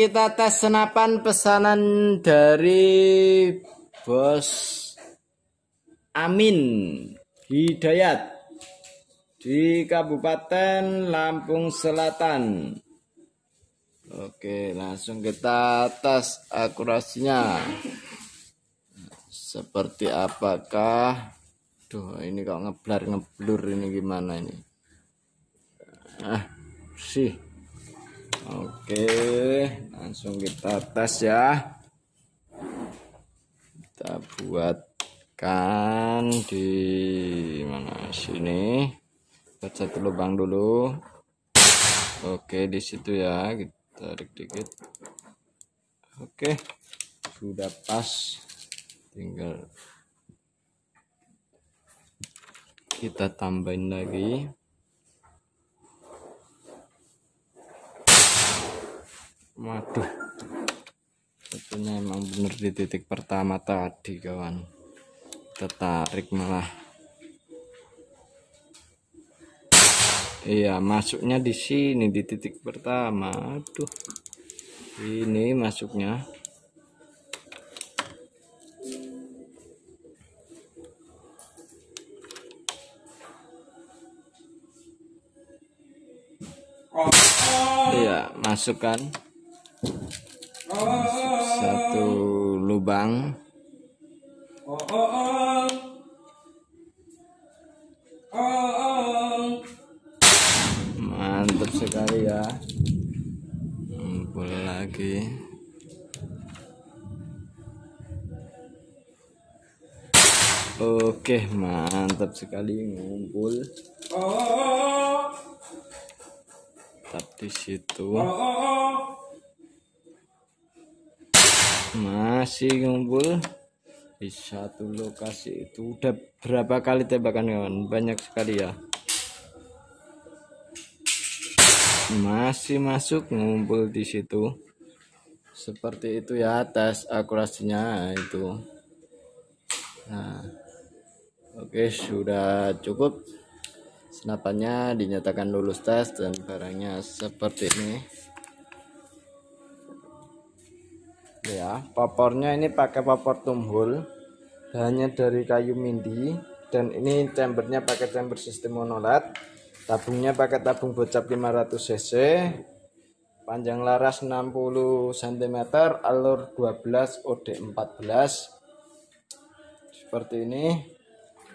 kita tes senapan pesanan dari Bos Amin Hidayat di Kabupaten Lampung Selatan. Oke, langsung kita tes akurasinya. Seperti apakah? Duh, ini kok ngeblar ngeblur ini gimana ini? Ah, sih. Oke, langsung kita tes ya. Kita buatkan di mana sini. Buat satu lubang dulu. Oke, di situ ya. Kita tarik dikit. Oke, sudah pas. Tinggal kita tambahin lagi. Waduh. Tentunya emang bener di titik pertama tadi kawan. Tertarik malah. Iya, masuknya di sini di titik pertama. Aduh. Ini masuknya. Iya, masukkan satu lubang. Mantap sekali ya. Boleh lagi. Oke mantap sekali ngumpul. Tetap di situ masih ngumpul. Di satu lokasi itu udah berapa kali tembakan kawan banyak sekali ya. Masih masuk ngumpul di situ. Seperti itu ya tes akurasinya itu. Nah oke sudah cukup. Senapannya dinyatakan lulus tes dan barangnya seperti ini ya popornya ini pakai popor tumhul bahannya dari kayu mindi. Dan ini chambernya pakai chamber sistem monoled tabungnya pakai tabung bocap 500 cc. Panjang laras 60 cm alur 12 OD 14 seperti ini.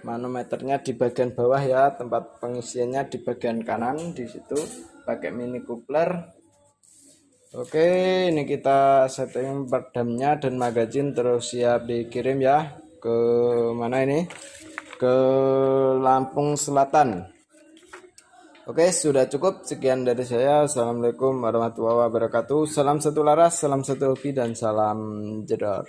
Manometernya di bagian bawah ya. Tempat pengisiannya di bagian kanan di situ. Pakai mini coupler oke ini kita setting peredamnya dan magazin terus siap dikirim ya ke mana ini ke Lampung Selatan Oke, sudah cukup. Sekian dari saya. Assalamualaikum warahmatullahi wabarakatuh. Salam satu laras, salam satu hobi, dan salam jedor.